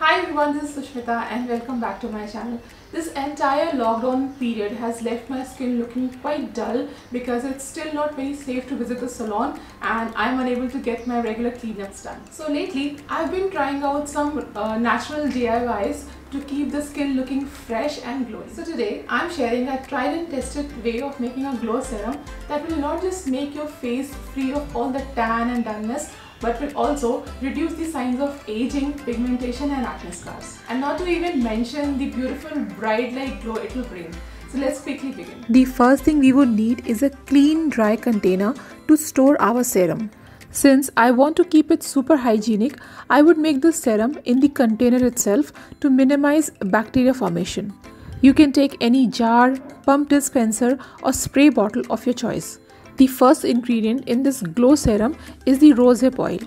Hi everyone, this is Sushmita and welcome back to my channel. This entire lockdown period has left my skin looking quite dull because it's still not very safe to visit the salon and I'm unable to get my regular cleanups done. So lately, I've been trying out some uh, natural DIYs to keep the skin looking fresh and glowing. So today, I'm sharing a tried and tested way of making a glow serum that will not just make your face free of all the tan and dullness but will also reduce the signs of aging, pigmentation and acne scars. And not to even mention the beautiful bright light glow it will bring. So let's quickly begin. The first thing we would need is a clean dry container to store our serum. Since I want to keep it super hygienic, I would make the serum in the container itself to minimize bacteria formation. You can take any jar, pump dispenser or spray bottle of your choice. The first ingredient in this glow serum is the rosehip oil.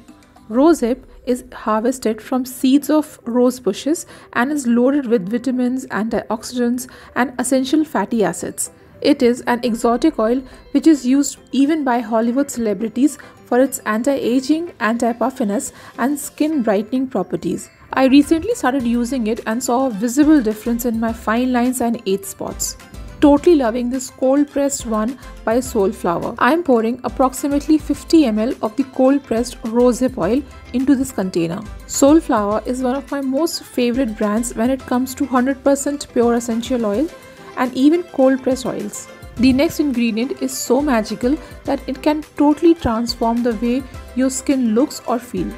Rosehip is harvested from seeds of rose bushes and is loaded with vitamins, antioxidants, and essential fatty acids. It is an exotic oil which is used even by Hollywood celebrities for its anti aging, anti puffiness, and skin brightening properties. I recently started using it and saw a visible difference in my fine lines and age spots totally loving this cold pressed one by Soulflower. I am pouring approximately 50 ml of the cold pressed rosehip oil into this container. Soulflower is one of my most favorite brands when it comes to 100% pure essential oil and even cold pressed oils. The next ingredient is so magical that it can totally transform the way your skin looks or feel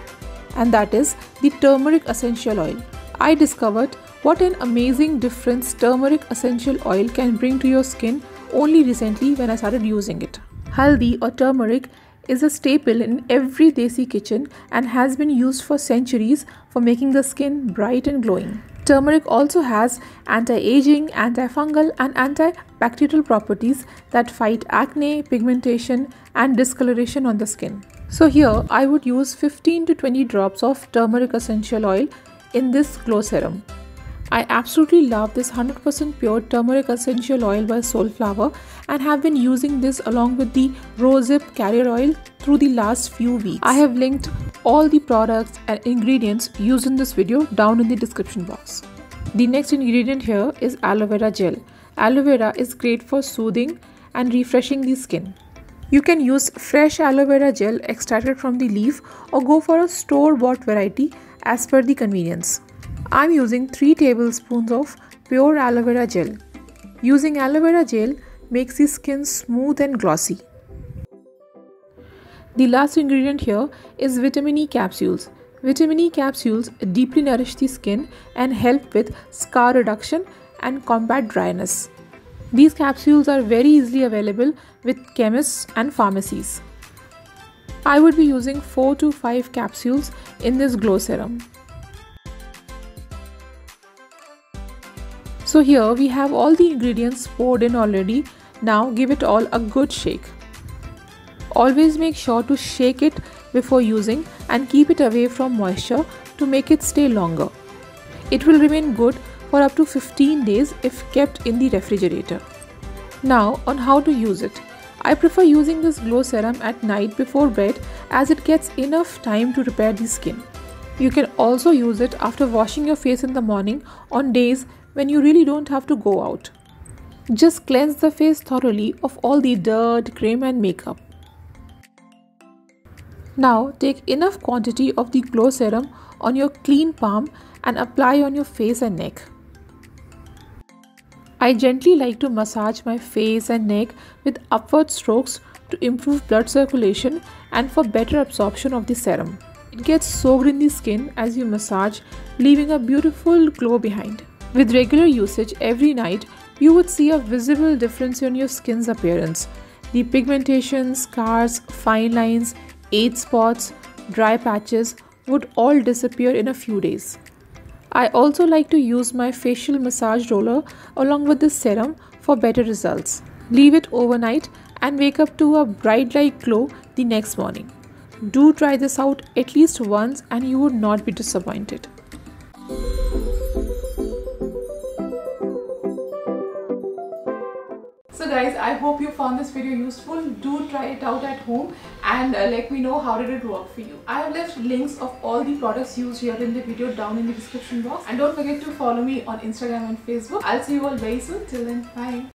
and that is the turmeric essential oil. I discovered what an amazing difference turmeric essential oil can bring to your skin only recently when I started using it. Haldi or turmeric is a staple in every desi kitchen and has been used for centuries for making the skin bright and glowing. Turmeric also has anti-aging, antifungal and antibacterial properties that fight acne, pigmentation and discoloration on the skin. So here I would use 15 to 20 drops of turmeric essential oil in this glow serum. I absolutely love this 100% pure turmeric essential oil by Soulflower and have been using this along with the Rosehip carrier oil through the last few weeks. I have linked all the products and ingredients used in this video down in the description box. The next ingredient here is aloe vera gel. Aloe vera is great for soothing and refreshing the skin. You can use fresh aloe vera gel extracted from the leaf or go for a store-bought variety as per the convenience. I'm using 3 tablespoons of pure aloe vera gel. Using aloe vera gel makes the skin smooth and glossy. The last ingredient here is vitamin E capsules. Vitamin E capsules deeply nourish the skin and help with scar reduction and combat dryness. These capsules are very easily available with chemists and pharmacies. I would be using 4 to 5 capsules in this glow serum. So here we have all the ingredients poured in already. Now give it all a good shake. Always make sure to shake it before using and keep it away from moisture to make it stay longer. It will remain good for up to 15 days if kept in the refrigerator. Now on how to use it. I prefer using this glow serum at night before bed as it gets enough time to repair the skin. You can also use it after washing your face in the morning on days when you really don't have to go out. Just cleanse the face thoroughly of all the dirt, cream and makeup. Now take enough quantity of the glow serum on your clean palm and apply on your face and neck. I gently like to massage my face and neck with upward strokes to improve blood circulation and for better absorption of the serum. It gets soaked in the skin as you massage, leaving a beautiful glow behind. With regular usage every night, you would see a visible difference in your skin's appearance. The pigmentation, scars, fine lines, age spots, dry patches would all disappear in a few days. I also like to use my facial massage roller along with this serum for better results. Leave it overnight and wake up to a bright light glow the next morning. Do try this out at least once and you would not be disappointed. Guys, I hope you found this video useful. Do try it out at home and uh, let me know how did it work for you. I have left links of all the products used here in the video down in the description box and don't forget to follow me on Instagram and Facebook. I'll see you all very soon. Till then, bye.